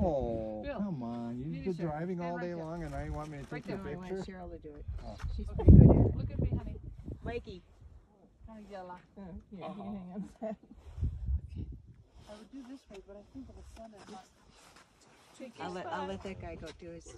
Oh, Bill, come on. You've been driving all day right long and now you want me to take right your picture? I Cheryl to do it. Oh. She's okay. pretty good at it. Look at me, honey. Mikey. Oh, yellow. Oh, Here, uh -huh. you hang on. I would do this way, but I think of the sun. I'll let, I'll let that guy go do his.